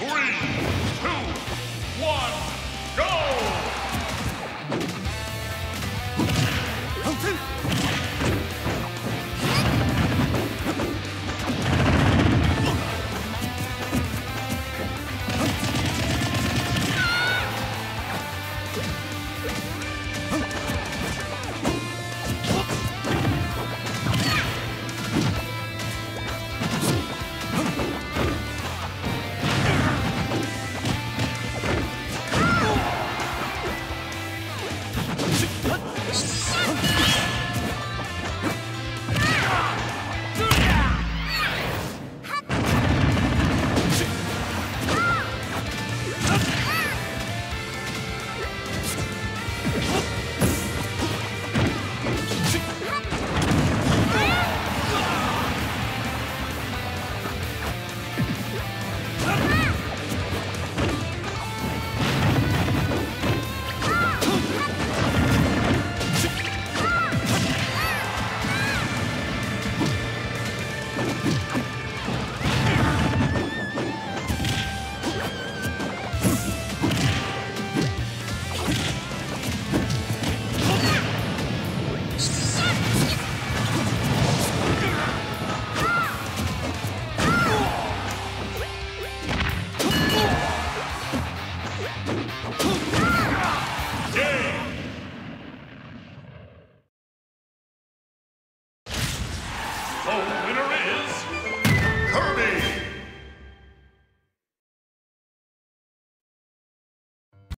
Three, two, one, Oh,